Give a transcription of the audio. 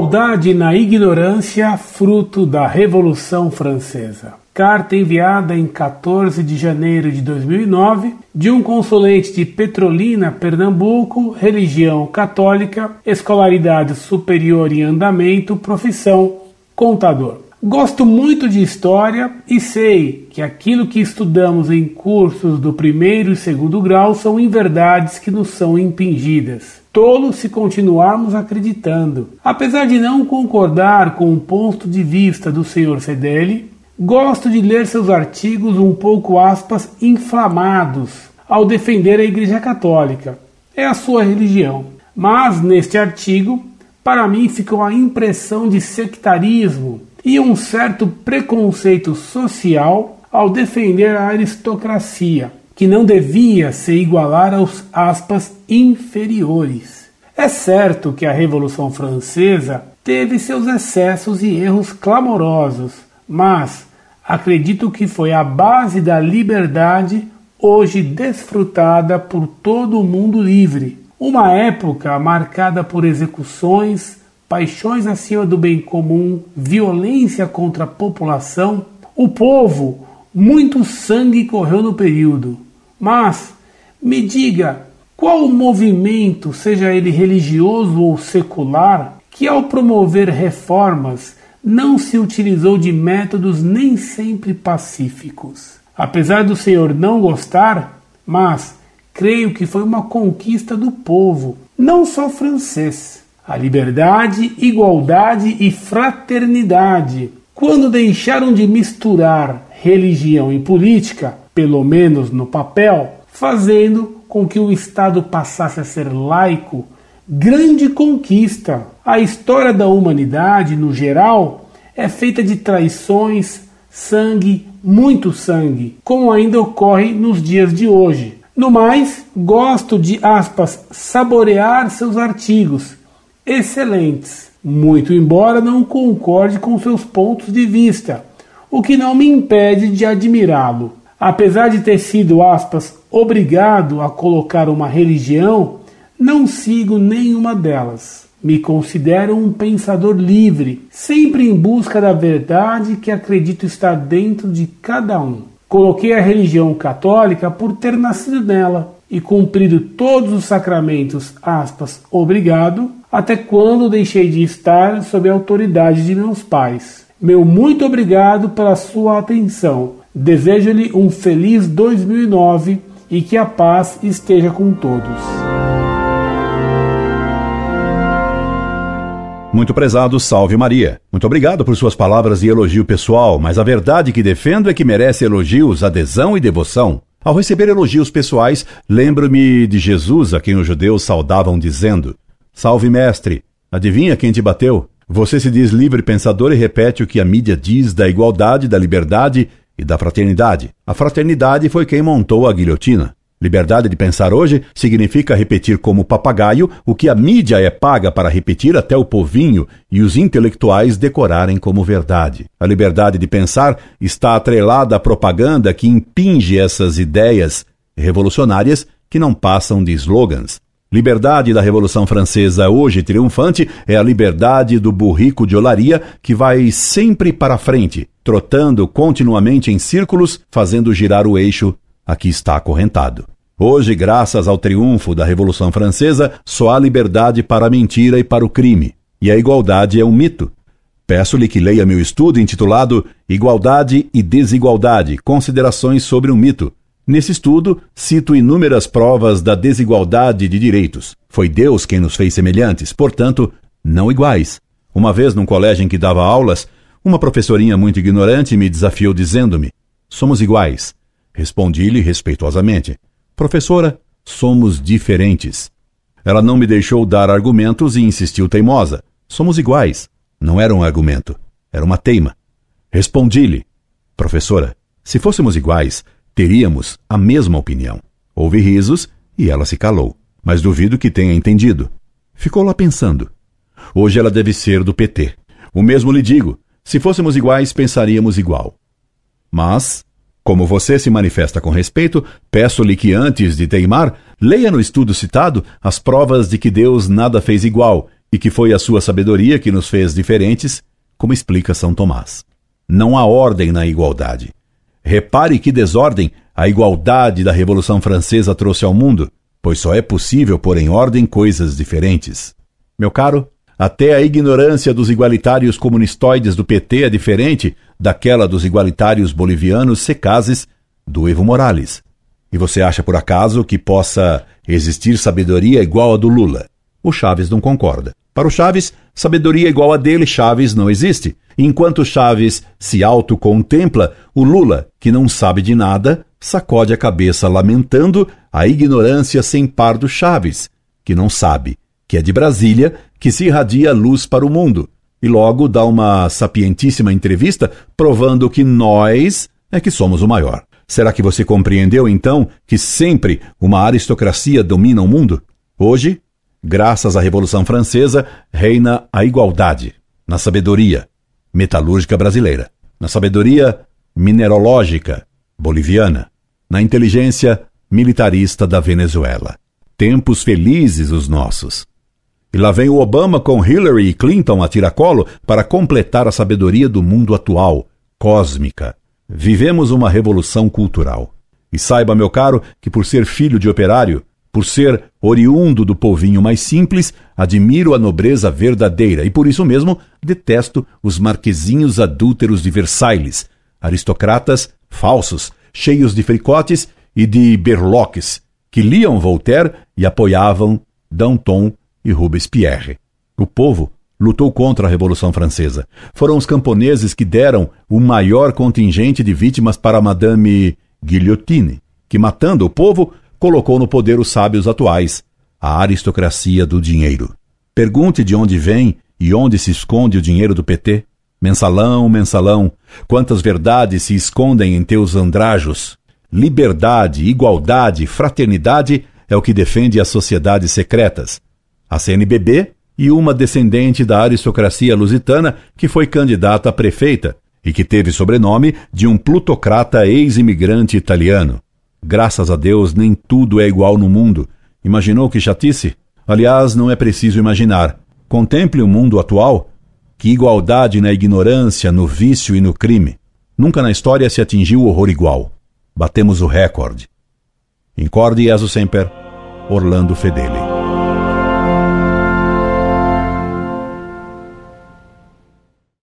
Igualdade na ignorância, fruto da Revolução Francesa. Carta enviada em 14 de janeiro de 2009 de um consulente de Petrolina, Pernambuco, religião católica, escolaridade superior em andamento, profissão contador. Gosto muito de história e sei que aquilo que estudamos em cursos do primeiro e segundo grau são inverdades que nos são impingidas. Tolo se continuarmos acreditando. Apesar de não concordar com o ponto de vista do Sr. Fedeli, gosto de ler seus artigos um pouco aspas inflamados ao defender a Igreja Católica. É a sua religião. Mas neste artigo, para mim ficou a impressão de sectarismo e um certo preconceito social ao defender a aristocracia, que não devia se igualar aos aspas inferiores. É certo que a Revolução Francesa teve seus excessos e erros clamorosos, mas acredito que foi a base da liberdade hoje desfrutada por todo o mundo livre. Uma época marcada por execuções, paixões acima do bem comum, violência contra a população, o povo, muito sangue correu no período. Mas, me diga, qual movimento, seja ele religioso ou secular, que ao promover reformas não se utilizou de métodos nem sempre pacíficos? Apesar do senhor não gostar, mas creio que foi uma conquista do povo, não só francês a liberdade, igualdade e fraternidade. Quando deixaram de misturar religião e política, pelo menos no papel, fazendo com que o Estado passasse a ser laico, grande conquista. A história da humanidade, no geral, é feita de traições, sangue, muito sangue, como ainda ocorre nos dias de hoje. No mais, gosto de aspas saborear seus artigos excelentes, muito embora não concorde com seus pontos de vista, o que não me impede de admirá-lo. Apesar de ter sido, aspas, obrigado a colocar uma religião, não sigo nenhuma delas. Me considero um pensador livre, sempre em busca da verdade que acredito estar dentro de cada um. Coloquei a religião católica por ter nascido nela e cumprido todos os sacramentos, aspas, obrigado, até quando deixei de estar sob a autoridade de meus pais. Meu muito obrigado pela sua atenção. Desejo-lhe um feliz 2009 e que a paz esteja com todos. Muito prezado, salve Maria. Muito obrigado por suas palavras de elogio pessoal, mas a verdade que defendo é que merece elogios, adesão e devoção. Ao receber elogios pessoais, lembro-me de Jesus, a quem os judeus saudavam dizendo: Salve, mestre! Adivinha quem te bateu? Você se diz livre pensador e repete o que a mídia diz da igualdade, da liberdade e da fraternidade. A fraternidade foi quem montou a guilhotina. Liberdade de pensar hoje significa repetir como papagaio o que a mídia é paga para repetir até o povinho e os intelectuais decorarem como verdade. A liberdade de pensar está atrelada à propaganda que impinge essas ideias revolucionárias que não passam de slogans. Liberdade da Revolução Francesa, hoje triunfante, é a liberdade do burrico de olaria que vai sempre para frente, trotando continuamente em círculos, fazendo girar o eixo a que está acorrentado. Hoje, graças ao triunfo da Revolução Francesa, só há liberdade para a mentira e para o crime, e a igualdade é um mito. Peço-lhe que leia meu estudo intitulado Igualdade e Desigualdade Considerações sobre um Mito, Nesse estudo, cito inúmeras provas da desigualdade de direitos. Foi Deus quem nos fez semelhantes, portanto, não iguais. Uma vez, num colégio em que dava aulas, uma professorinha muito ignorante me desafiou dizendo-me: Somos iguais. Respondi-lhe respeitosamente: Professora, somos diferentes. Ela não me deixou dar argumentos e insistiu teimosa: Somos iguais. Não era um argumento, era uma teima. Respondi-lhe: Professora, se fôssemos iguais, teríamos a mesma opinião. Houve risos e ela se calou, mas duvido que tenha entendido. Ficou lá pensando. Hoje ela deve ser do PT. O mesmo lhe digo: se fôssemos iguais, pensaríamos igual. Mas, como você se manifesta com respeito, peço-lhe que antes de teimar, leia no estudo citado as provas de que Deus nada fez igual e que foi a sua sabedoria que nos fez diferentes, como explica São Tomás. Não há ordem na igualdade. Repare que desordem a igualdade da Revolução Francesa trouxe ao mundo, pois só é possível pôr em ordem coisas diferentes. Meu caro, até a ignorância dos igualitários comunistoides do PT é diferente daquela dos igualitários bolivianos secazes do Evo Morales. E você acha por acaso que possa existir sabedoria igual a do Lula? O Chaves não concorda. Para o Chaves, sabedoria igual a dele, Chaves, não existe. Enquanto Chaves se autocontempla, o Lula, que não sabe de nada, sacode a cabeça lamentando a ignorância sem par do Chaves, que não sabe, que é de Brasília, que se irradia luz para o mundo, e logo dá uma sapientíssima entrevista provando que nós é que somos o maior. Será que você compreendeu então que sempre uma aristocracia domina o mundo? Hoje, graças à Revolução Francesa, reina a igualdade na sabedoria metalúrgica brasileira, na sabedoria mineralógica boliviana, na inteligência militarista da Venezuela. Tempos felizes os nossos. E lá vem o Obama com Hillary e Clinton a tiracolo para completar a sabedoria do mundo atual, cósmica. Vivemos uma revolução cultural. E saiba, meu caro, que por ser filho de operário, por ser oriundo do povinho mais simples, admiro a nobreza verdadeira e por isso mesmo detesto os marquezinhos adúlteros de Versailles, aristocratas falsos, cheios de fricotes e de berloques, que liam Voltaire e apoiavam Danton e Robespierre. O povo lutou contra a Revolução Francesa. Foram os camponeses que deram o maior contingente de vítimas para Madame Guillotine, que, matando o povo, colocou no poder os sábios atuais, a aristocracia do dinheiro. Pergunte de onde vem e onde se esconde o dinheiro do PT. Mensalão, mensalão, quantas verdades se escondem em teus andrajos. Liberdade, igualdade, fraternidade é o que defende as sociedades secretas. A CNBB e uma descendente da aristocracia lusitana que foi candidata a prefeita e que teve sobrenome de um plutocrata ex-imigrante italiano. Graças a Deus, nem tudo é igual no mundo. Imaginou que chatice? Aliás, não é preciso imaginar. Contemple o mundo atual. Que igualdade na ignorância, no vício e no crime. Nunca na história se atingiu horror igual. Batemos o recorde. Incorde Jesus Semper, Orlando Fedeli.